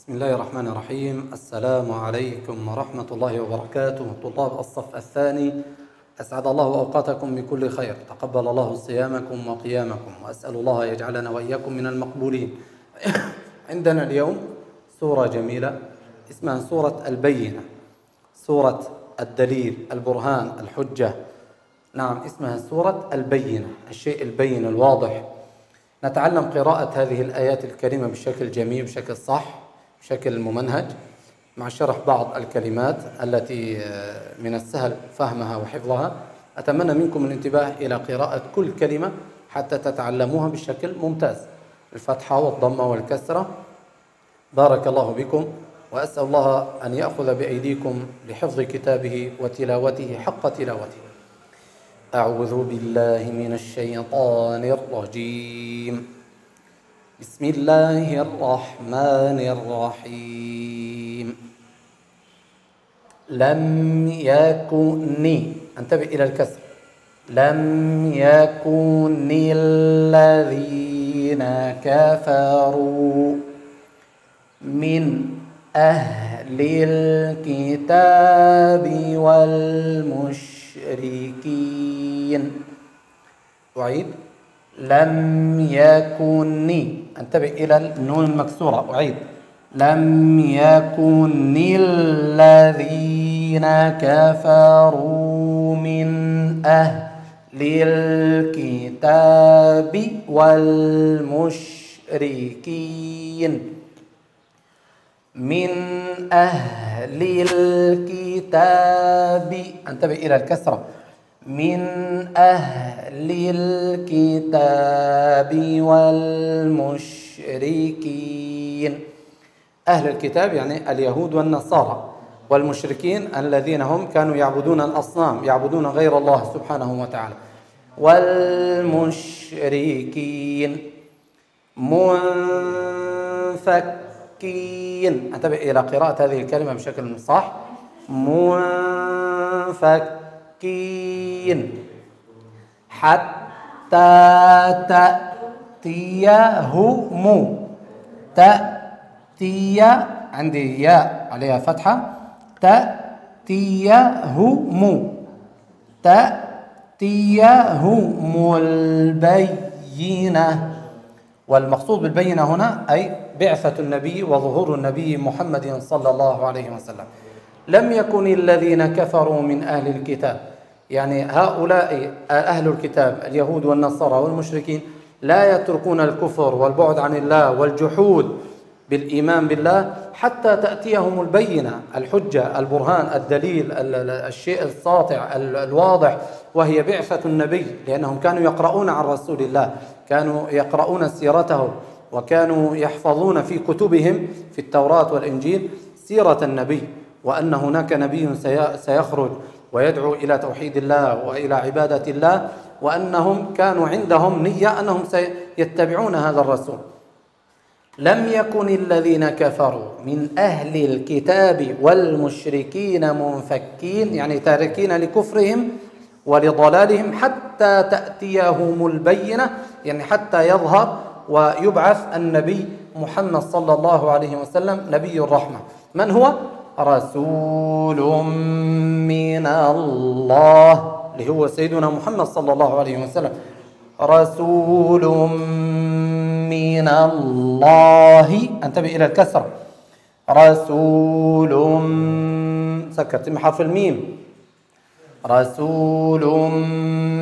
بسم الله الرحمن الرحيم. السلام عليكم ورحمة الله وبركاته. طلاب الصف الثاني. أسعد الله أوقاتكم بكل خير. تقبل الله صيامكم وقيامكم وأسأل الله يجعلنا وإياكم من المقبولين. عندنا اليوم سورة جميلة اسمها سورة البينة. سورة الدليل البرهان الحجة. نعم اسمها سورة البينة الشيء البين الواضح. نتعلم قراءة هذه الآيات الكريمة بشكل جميل بشكل صح. بشكل ممنهج مع شرح بعض الكلمات التي من السهل فهمها وحفظها. أتمنى منكم الانتباه إلى قراءة كل كلمة حتى تتعلموها بشكل ممتاز. الفتحة والضمة والكسرة. بارك الله بكم وأسأل الله أن يأخذ بأيديكم لحفظ كتابه وتلاوته حق تلاوته. أعوذ بالله من الشيطان الرجيم. بسم الله الرحمن الرحيم. لم يكن انتبه إلى الكسر. لم يكن الذين كفروا من أهل الكتاب والمشركين. أعيد. لم يكن انتبه إلى النون المكسورة أعيد. لم يكن الذين كفروا من أهل الكتاب والمشركين. من أهل الكتاب. انتبه إلى الكسرة. من أهل الكتاب والمشركين. أهل الكتاب يعني اليهود والنصارى والمشركين الذين هم كانوا يعبدون الأصنام يعبدون غير الله سبحانه وتعالى. والمشركين منفكين. أنتبه إلى قراءة هذه الكلمة بشكل صح. منفكين مسكين حتى تأتيهم تأتي عندي ياء عليها فتحة تأتيهم تأتيهم البينة والمقصود بالبينة هنا أي بعثة النبي وظهور النبي محمد صلى الله عليه وسلم لم يكن الذين كفروا من أهل الكتاب. يعني هؤلاء أهل الكتاب اليهود والنصارى والمشركين لا يتركون الكفر والبعد عن الله والجحود بالإيمان بالله حتى تأتيهم البينة الحجة البرهان الدليل الشيء الساطع الواضح وهي بعثة النبي لأنهم كانوا يقرؤون عن رسول الله كانوا يقرؤون سيرته وكانوا يحفظون في كتبهم في التوراة والإنجيل سيرة النبي. وأن هناك نبي سيخرج ويدعو إلى توحيد الله وإلى عبادة الله وأنهم كانوا عندهم نية أنهم سيتبعون هذا الرسول لم يكن الذين كفروا من أهل الكتاب والمشركين منفكين يعني تاركين لكفرهم ولضلالهم حتى تأتيهم البينة يعني حتى يظهر ويبعث النبي محمد صلى الله عليه وسلم نبي الرحمة من هو؟ رسول من الله اللي هو سيدنا محمد صلى الله عليه وسلم. رسول من الله. انتبه إلى الكسرة. رسول سكرت حرف الميم. رسول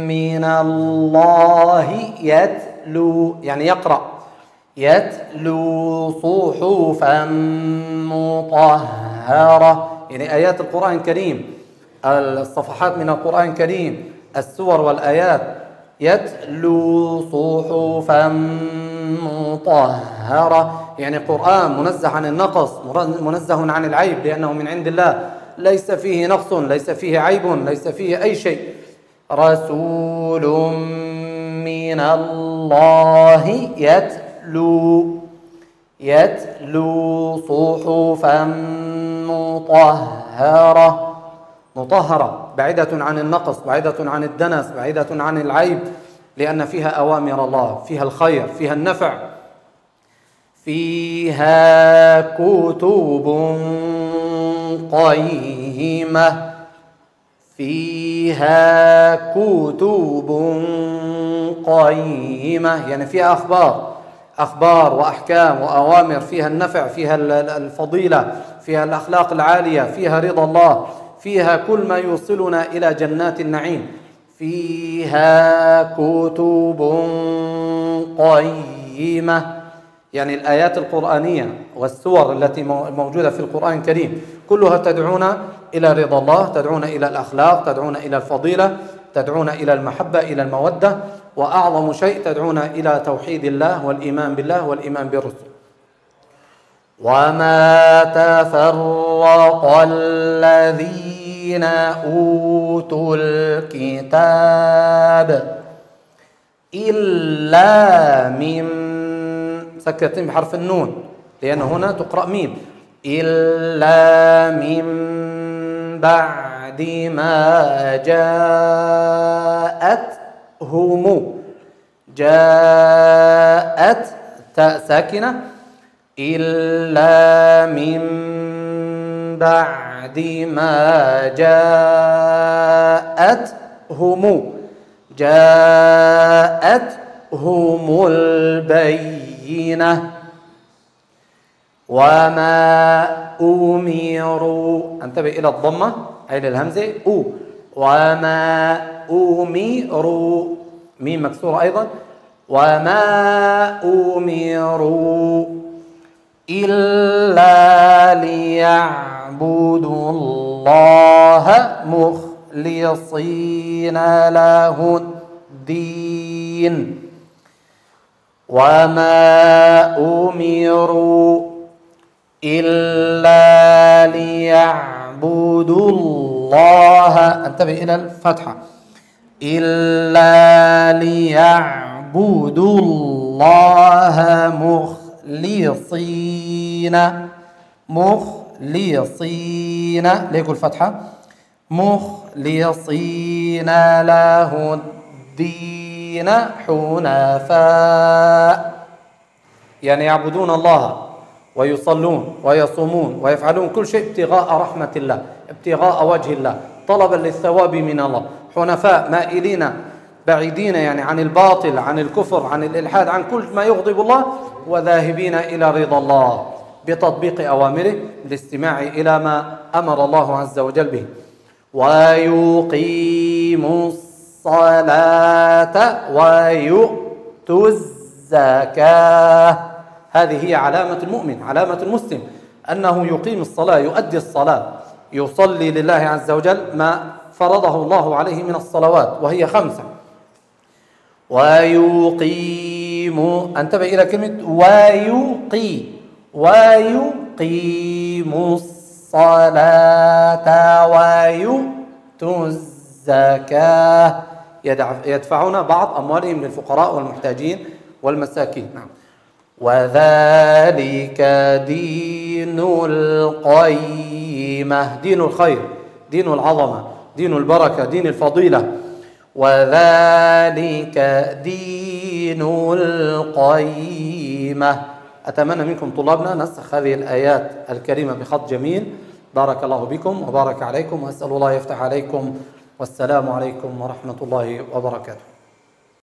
من الله يتلو يعني يقرأ. يتلو صحفا مطهرة. يعني آيات القرآن الكريم الصفحات من القرآن الكريم السور والآيات يتلو صحفا مطهرة. يعني قرآن منزه عن النقص منزه عن العيب لأنه من عند الله. ليس فيه نقص ليس فيه عيب ليس فيه أي شيء. رسول من الله يتلو يتلو صحفا مطهرة. مطهرة بعيدة عن النقص بعيدة عن الدنس بعيدة عن العيب لأن فيها أوامر الله فيها الخير فيها النفع. فيها كتب قيمة. فيها كتب قيمة يعني فيها أخبار. أخبار وأحكام وأوامر فيها النفع فيها الفضيلة فيها الأخلاق العالية فيها رضا الله فيها كل ما يوصلنا إلى جنات النعيم. فيها كتب قيمة. يعني الآيات القرآنية والسور التي موجودة في القرآن الكريم كلها تدعونا إلى رضا الله تدعونا إلى الأخلاق تدعونا إلى الفضيلة تدعونا إلى المحبة إلى المودة. وأعظم شيء تدعونا إلى توحيد الله والإيمان بالله والإيمان بالرسل. وما تفرق الذين أوتوا الكتاب إلا من سكتين بحرف النون لأن هنا تقرأ ميم. إلا من بعد ما جاءتهم جاءت تاء ساكنة إلا من بعد ما جاءتهم جاءتهم البينة. وما أمروا انتبه إلى الضمة أي للهمزة أو. وما أمروا ميم مكسورة أيضا. وما أمروا إلا ليعبدوا الله مخلصين له الدين. وما أمروا إلا ليعبدوا الله. انتبه إلى الفتحة إلا ليعبدوا الله مخلصين. مخلصين. ليكوا الفتحة. مخلصين له الدين حنفاء. يعني يعبدون الله ويصلون ويصومون ويفعلون كل شيء ابتغاء رحمة الله ابتغاء وجه الله طلبا للثواب من الله. حنفاء مائلين بعيدين يعني عن الباطل عن الكفر عن الإلحاد عن كل ما يغضب الله وذاهبين إلى رضا الله بتطبيق أوامره بالاستماع إلى ما أمر الله عز وجل به. ويقيم الصلاة ويؤتوا الزكاة. هذه هي علامة المؤمن علامة المسلم أنه يقيم الصلاة يؤدي الصلاة يصلي لله عز وجل ما فرضه الله عليه من الصلوات وهي خمسة. ويقيم أنتبه إلى كلمة ويقي ويقيم الصلاة ويؤتوا الزكاة. يدفعون بعض أموالهم للفقراء والمحتاجين والمساكين. نعم. وذلك دين القيمة دين الخير دين العظمة. دين البركة دين الفضيلة. وذلك دين القيمة. أتمنى منكم طلابنا نسخ هذه الآيات الكريمة بخط جميل. بارك الله بكم وبارك عليكم وأسأل الله يفتح عليكم. والسلام عليكم ورحمة الله وبركاته.